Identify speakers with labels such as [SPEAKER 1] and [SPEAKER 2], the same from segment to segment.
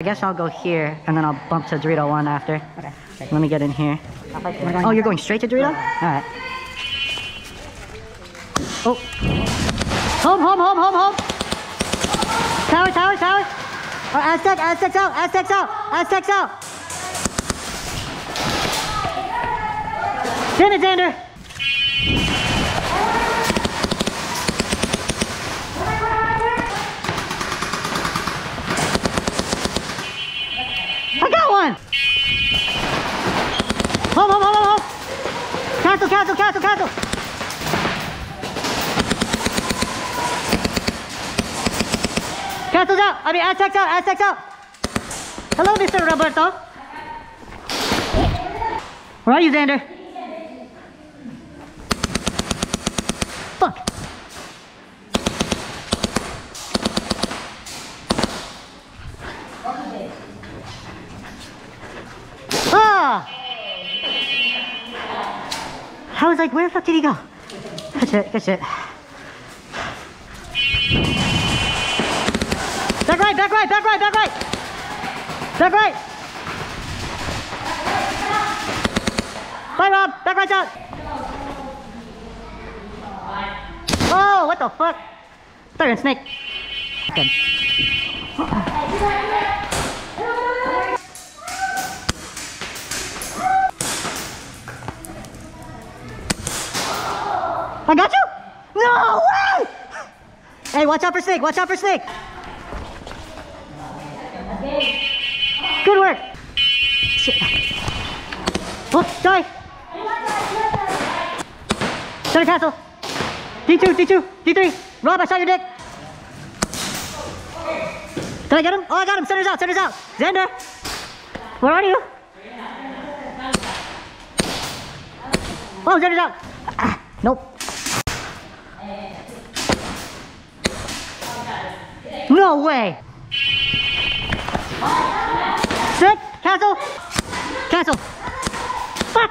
[SPEAKER 1] I guess I'll go here and then I'll bump to Dorito 1 after.
[SPEAKER 2] Okay.
[SPEAKER 1] Let me get in here. Oh, you're going straight to Dorito? Alright. Oh. Home, home, home, home, home. Tower, tower, tower. Oh, Aztec, Aztecs out, Aztecs out, Aztecs out. Damn it, Xander. Cancel, cancel, cancel, cancel. Cancels out. I mean, Aztecs out, Aztecs out. Hello, Mr. Roberto. Where are you, Xander? Fuck. Ah! I was like, where the fuck did he go? Good shit, good shit. Back right, back right, back right, back right! Back right! Bye, Rob! Back right's out! Oh, what the fuck? A snake. Good. I got you! No way! Hey, watch out for snake, watch out for snake! Good work! Shit. Oh, sorry! Center castle! D2, D2, D3! Rob, I shot your dick! Did I get him? Oh, I got him! Center's out, center's out! Xander! Where are you? Oh, Xander's out! Ah, nope. No way! Sit! Cancel! Cancel! Fuck!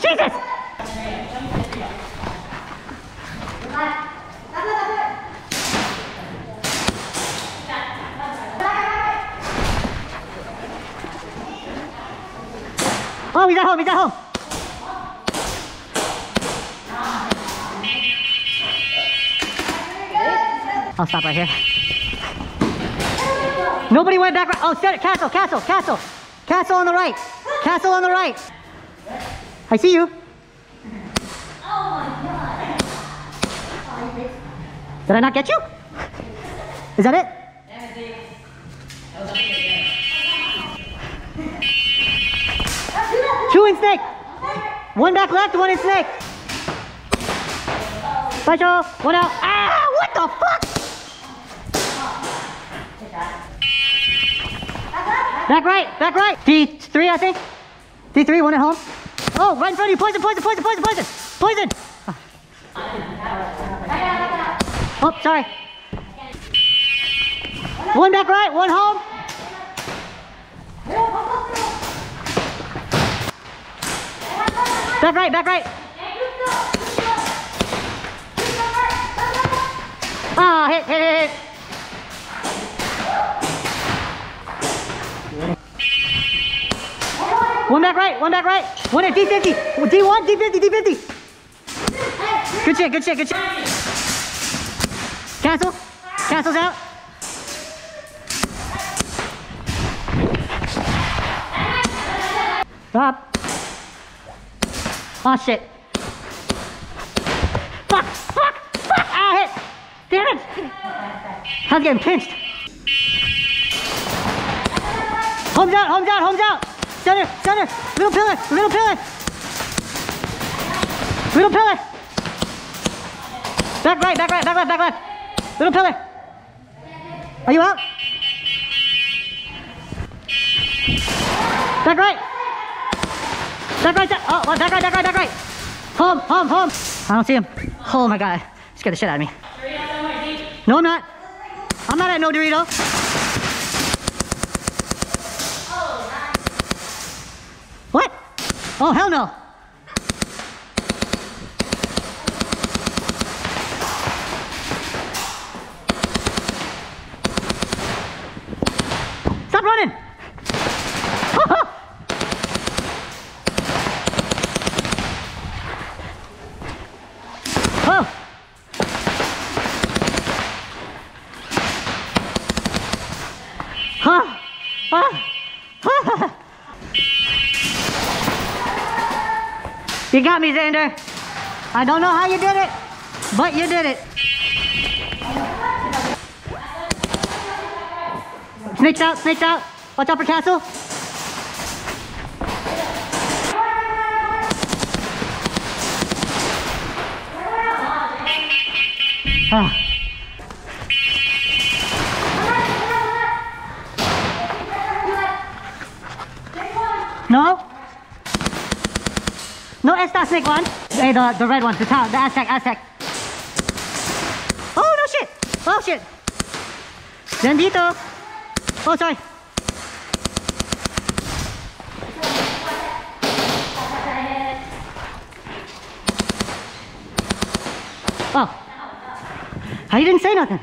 [SPEAKER 1] Jesus! Oh, he's at home, he's at home! I'll stop right here. Nobody went back. Oh, set it. Castle, castle, castle. Castle on the right. Castle on the right. I see you. Oh my god. Did I not get you? Is that it? Two in snake. One back left, one in snake. Joe. One out. Ah, what the fuck? Back right, back right. D3, I think. D3, one at home. Oh, right in front of you. Poison, poison, poison, poison, poison. Poison. Oh, sorry. One back right, one home. Back right, back right. Ah, hit, hit, hit, hit. One back right, one back right. One at D50. D1, D50, D50. Good shit, good shit, good shit. Cancel. Cancels out. Stop. Oh shit. Fuck, fuck, fuck. Ah, hit. Damn it. I was getting pinched. Home's out, home's out, home's out. Center, center. Little pillar, little pillar. Little pillar. Back right, back right, back left, back left. Little pillar. Are you out? Back right. Back right, oh, back right, back right, back right. Home, home, home. I don't see him. Oh my god. Scared the shit out of me. No, I'm not. I'm not at no Dorito. What? Oh, hell no. Stop running. Huh. Huh. You got me, Xander. I don't know how you did it, but you did it. Snakes out, snakes out. Watch out for castle. Ah. No. No Esta snake one. Hey, the, the red one, the town, the Aztec, Aztec. Oh, no shit. Oh, shit. Nandito. Oh, sorry. Oh. I didn't say nothing.